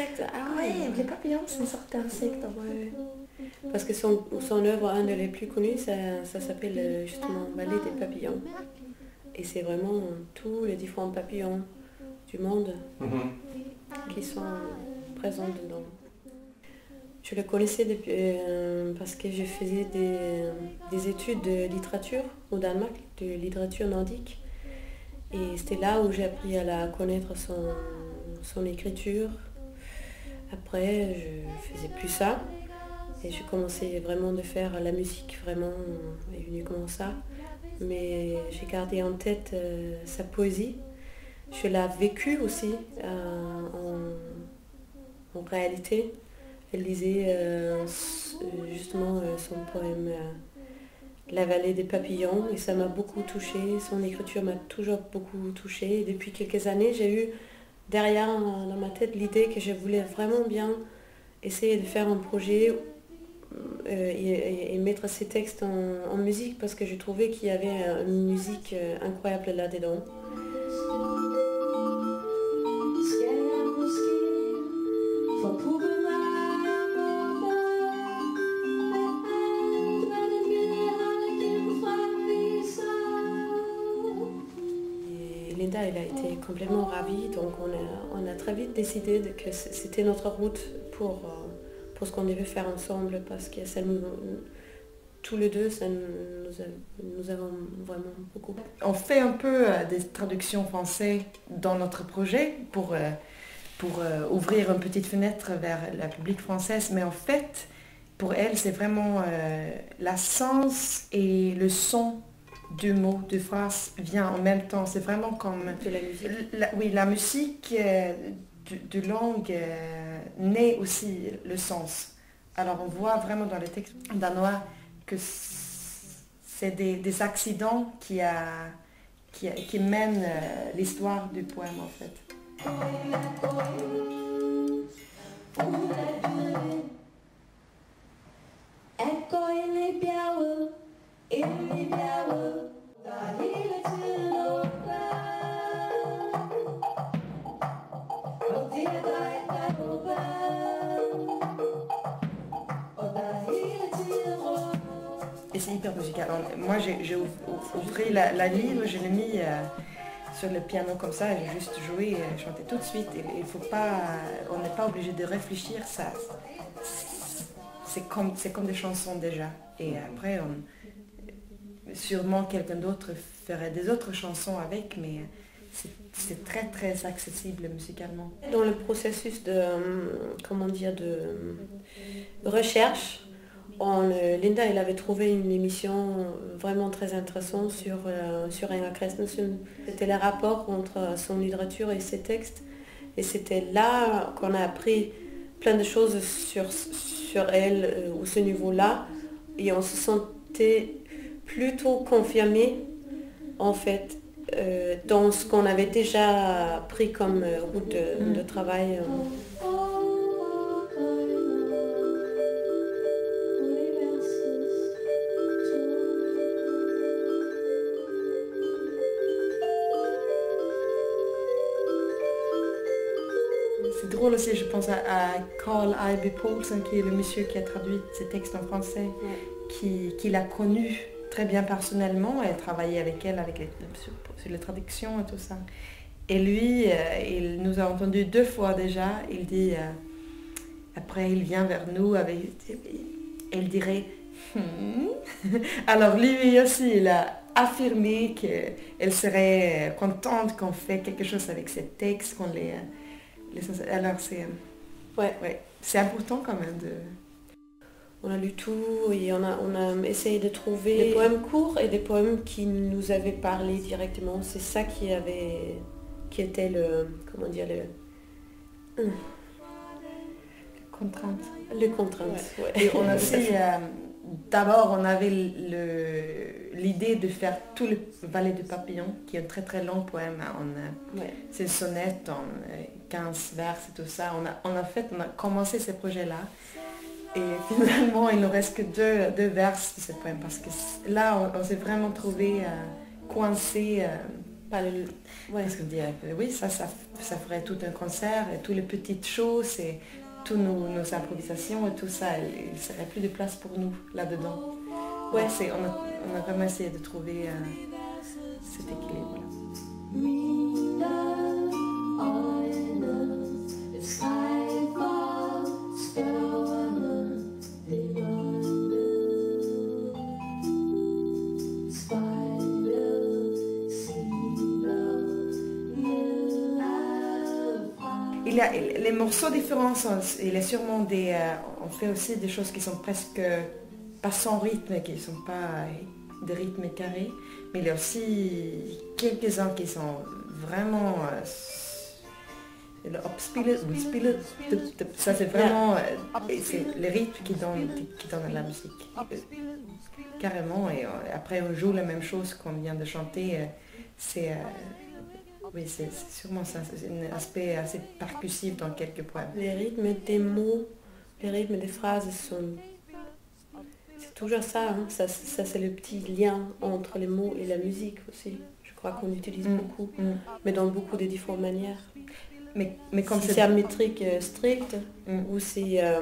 insectes. Ah ouais, les papillons, c'est une sorte d'insecte. Ouais. Parce que son, son œuvre, un des les plus connus, ça, ça s'appelle euh, justement Vallée des papillons. Et c'est vraiment tous les différents papillons du monde Mhm. qui sont présents dedans. Je le connaissais depuis, euh, parce que je faisais des, des études de littérature au Danemark, de littérature nordique. Et c'était là où j'ai appris à la connaître son, son écriture. Après, je faisais plus ça. Et je commençais vraiment de faire la musique, vraiment, venu comme ça. Mais j'ai gardé en tête euh, sa poésie. Je l'ai vécue aussi euh, en, en réalité. Elle lisait euh, justement son poème La vallée des papillons et ça m'a beaucoup touchée. Son écriture m'a toujours beaucoup touchée. Et depuis quelques années, j'ai eu derrière dans ma tête l'idée que je voulais vraiment bien essayer de faire un projet euh, et, et- et mettre ces textes en, musique parce que je trouvais qu'il y avait une musique euh, incroyable là-dedans. Complètement ravie, donc on a, on a très vite décidé de- que c'était notre route pour, euh, pour ce qu'on devait faire ensemble, parce que ça nous, tous les deux, ça nous, nous avons vraiment beaucoup. On fait un peu euh, des traductions françaises dans notre projet pour, euh, pour ouvrir une petite fenêtre vers la public française, mais en fait, pour elle, c'est vraiment la sens et le son du mot, de phrase vient en même temps. C'est vraiment comme... De la musique. La- oui, la musique euh, de, de langue euh, naît aussi le sens. Alors on voit vraiment dans les textes danois que c'est des, des accidents qui, a, qui, a- qui mènent euh, l'histoire du poème en fait. Moi j'ai j'ai ouv- ouv- ouvert la, livre, je l'ai mis euh, sur le piano comme ça, j'ai juste joué et chanté tout de suite. Il faut pas, on n'est pas obligé de réfléchir, ça, c'est comme, comme des chansons déjà. Et après, on- sûrement quelqu'un d'autre ferait des autres chansons avec, mais c'est- c'est très très accessible musicalement. Dans le processus de, euh, comment dire, de recherche, on, euh, Linda, elle avait trouvé une émission vraiment très intéressante sur, euh, sur. C'était le rapport entre son littérature et ses textes. Et c'était là qu'on a appris plein de choses sur, sur elle, euh, au ce niveau-là. Et on se sentait plutôt confirmé, en fait, euh, dans ce qu'on avait déjà pris comme euh, route de, de travail. euh. Drôle aussi, je pense à, Carl Ibe Paulsen, qui est le monsieur qui a traduit ces textes en français, qui, qui l'a connu très bien personnellement et a travaillé avec elle avec les, sur, sur les traductions et tout ça. Et lui, euh, il nous a entendu deux fois déjà. Il dit, euh, après il vient vers nous avec, il dirait, Hmm. alors lui aussi, il a affirmé qu'elle serait contente qu'on fait quelque chose avec ces textes, qu'on les, les- alors c'est, euh, Ouais. ouais, c'est important quand même de, On a lu tout et on a, on a essayé de trouver des poèmes courts et des poèmes qui nous avaient parlé directement. C'est ça qui avait, qui était le, comment dire, le, contrainte. les contraintes. ouais. Et on a aussi, euh, d'abord, on avait l'idée de faire tout le Valet de Papillon, qui est un très très long poème. hein. On Ouais. C'est une sonnette en euh, 15 vers et tout ça. On a, on a fait, on a commencé ce projet-là. Et finalement, il ne reste que deux, deux vers de ce poème parce que là, on, on s'est vraiment trouvé euh, coincé euh, Pas le... Ouais. Parce qu'on dirait que oui, ça, ça, ça ferait tout un concert et toutes les petites choses et toutes nos, improvisations et tout ça, il serait plus de place pour nous là-dedans. Ouais, c'est, on, a, on a vraiment essayé de trouver euh, cet équilibre. Il y a, les morceaux différents, sont, il y a sûrement des... euh, on fait aussi des choses qui sont presque pas sans rythme, qui ne sont pas des rythmes carrés, mais il y a aussi quelques-uns qui sont vraiment... euh, le ça c'est vraiment euh, les rythmes qui donnent, qui la musique. Carrément, et euh, après on joue la même chose qu'on vient de chanter, c'est... oui, c'est sûrement ça, c'est un aspect assez percussif dans quelques poèmes. Les rythmes des mots, les rythmes des phrases sont... C'est toujours ça, hein. ça, ça c'est le petit lien entre les mots et la musique aussi. Je crois qu'on utilise Mm. beaucoup, Mm. mais dans beaucoup de différentes manières. Mais, mais comme si c'est... un métrique euh, stricte Mm. ou si, euh,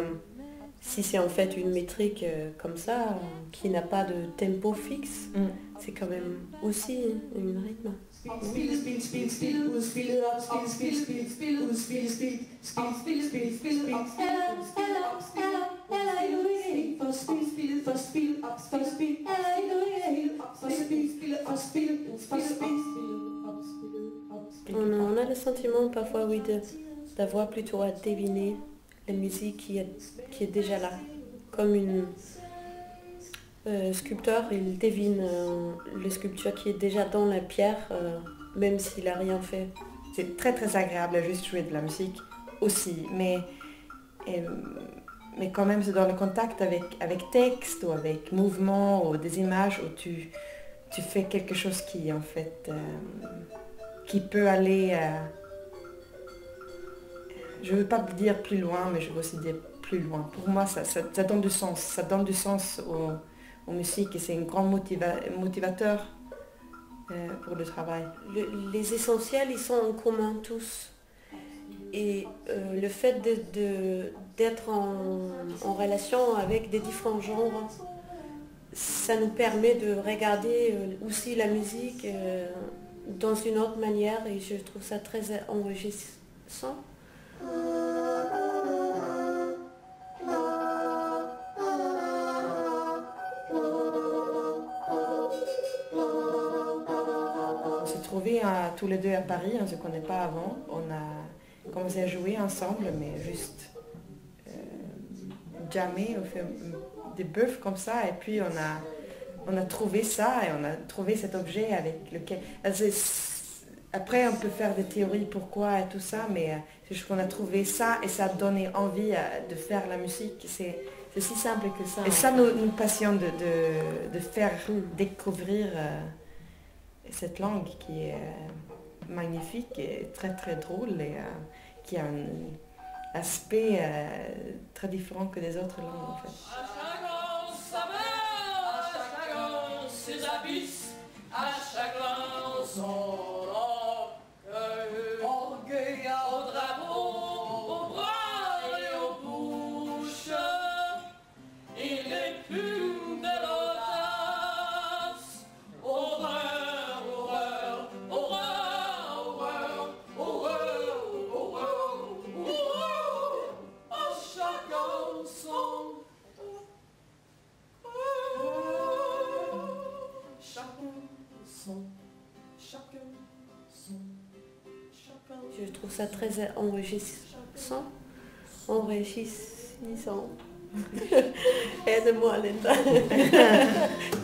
si c'est en fait une métrique euh, comme ça, qui n'a pas de tempo fixe, Mm. c'est quand même aussi un rythme. Spil, spil, spil, spil, ud, spil it up, spil, spil, spil, spil, ud, spil, spil, spil, spil, spil, spil, up, eller, eller, eller, eller endnu ikke helt for spil, spil, for spil, up, spil, spil, eller endnu ikke helt for spil, spil, for spil, for spil, spil, up, spil, up, spil. On a, on a le sentiment parfois, oui, de- d'avoir plutôt à deviner la musique qui est, qui est déjà là. Comme une euh, sculpteur, il devine euh, le sculpture qui est déjà dans la pierre, euh, même s'il n'a rien fait. C'est très très agréable à juste jouer de la musique aussi, mais, euh, quand même c'est dans le contact avec, texte ou avec mouvement ou des images où tu, fais quelque chose qui en fait euh, qui peut aller euh, je ne veux pas dire plus loin mais je veux aussi dire plus loin. Pour moi ça, donne du sens, ça donne du sens aux musiques et c'est un grand motiva- motivateur euh, pour le travail. Le- les essentiels, ils sont en commun tous. Et euh, le fait d'être en, en relation avec des différents genres, ça nous permet de regarder euh, aussi la musique dans une autre manière et je trouve ça très enrichissant. Tous les deux à Paris, on ne se connaît pas avant. On a commencé à jouer ensemble, mais juste euh, jammer, on fait des bœufs comme ça, et puis on a, on a trouvé ça, et on a trouvé cet objet avec lequel... Après, on peut faire des théories pourquoi et tout ça, mais euh, c'est juste qu'on a trouvé ça, et ça a donné envie euh, de faire la musique. C'est c'est si simple que ça. Et ça nous, nous passionne de, de, de faire découvrir... euh, cette langue qui est euh, magnifique et très très drôle et euh, qui a un aspect euh, très différent que des autres langues en fait. Je trouve ça très enrichissant. Enrichissant. Aide-moi Linda.